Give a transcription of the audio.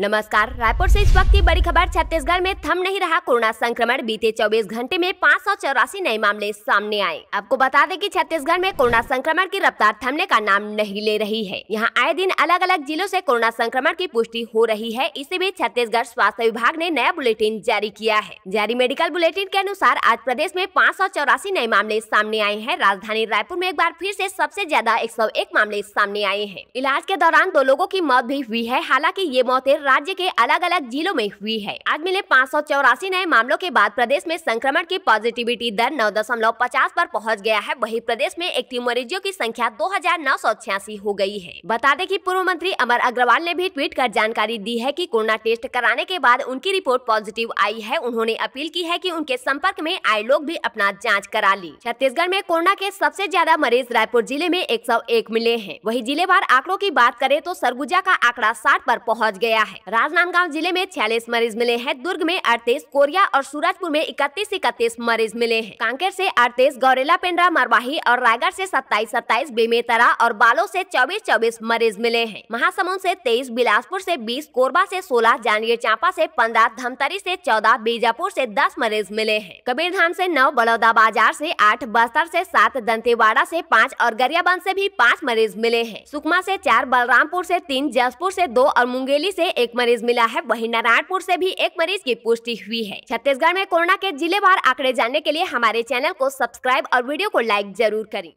नमस्कार, रायपुर से इस वक्त की बड़ी खबर, छत्तीसगढ़ में थम नहीं रहा कोरोना संक्रमण। बीते 24 घंटे में पाँच सौ चौरासी नए मामले सामने आए। आपको बता दें कि छत्तीसगढ़ में कोरोना संक्रमण की रफ्तार थमने का नाम नहीं ले रही है। यहाँ आए दिन अलग अलग जिलों से कोरोना संक्रमण की पुष्टि हो रही है। इसी बीच छत्तीसगढ़ स्वास्थ्य विभाग ने नया बुलेटिन जारी किया है। जारी मेडिकल बुलेटिन के अनुसार आज प्रदेश में पाँच सौ चौरासी नए मामले सामने आए हैं। राजधानी रायपुर में एक बार फिर से सबसे ज़्यादा एक सौ एक मामले सामने आए हैं। इलाज के दौरान दो लोगों की मौत भी हुई है। हालाँकि ये मौतें राज्य के अलग अलग जिलों में हुई है। आज मिले पाँच सौ चौरासी नए मामलों के बाद प्रदेश में संक्रमण की पॉजिटिविटी दर नौ दशमलव पचास आरोप पहुँच गया है। वही प्रदेश में एक्टिव मरीजों की संख्या दो हज़ार नौ सौ छियासी हो गई है। बता दें कि पूर्व मंत्री अमर अग्रवाल ने भी ट्वीट कर जानकारी दी है कि कोरोना टेस्ट कराने के बाद उनकी रिपोर्ट पॉजिटिव आई है। उन्होंने अपील की है कि उनके संपर्क में आए लोग भी अपना जाँच करा ली। छत्तीसगढ़ में कोरोना के सबसे ज़्यादा मरीज़ रायपुर ज़िले में 101 मिले हैं। वही ज़िले जिलेवार आंकड़ों की बात करें तो सरगुजा का आंकड़ा 60 पर पहुँच गया है। राजनांदगांव ज़िले में छियालीस मरीज़ मिले हैं। दुर्ग में अड़तीस, कोरिया और सूरजपुर में इकतीस इकतीस मरीज़ मिले हैं। कांकेर से अड़तीस, गौरेला, पेंड्रा, मरवाही और रायगढ़ से सत्ताईस सत्ताईस, बेमेतरा और बालो से चौबीस चौबीस मरीज़ मिले हैं। महासमुंद से तेईस, बिलासपुर से बीस, कोरबा से सोलह, जांजगीर चांपा से पंद्रह, धमतरी से चौदह, बीजापुर से दस मरीज़ मिले हैं। कबीरधाम से नौ बड़ौदा बाज़ार से आठ, बस्तर से सात, दंतेवाड़ा से पाँच और गरियाबंद से भी पाँच मरीज़ मिले हैं। सुकमा से चार, बलरामपुर से तीन, जसपुर से दो और मुंगेली से एक मरीज़ मिला है। वही नारायणपुर से भी एक मरीज़ की पुष्टि हुई है। छत्तीसगढ़ में कोरोना के जिलेवार आंकड़े जानने के लिए हमारे चैनल को सब्सक्राइब और वीडियो को लाइक ज़रूर करें।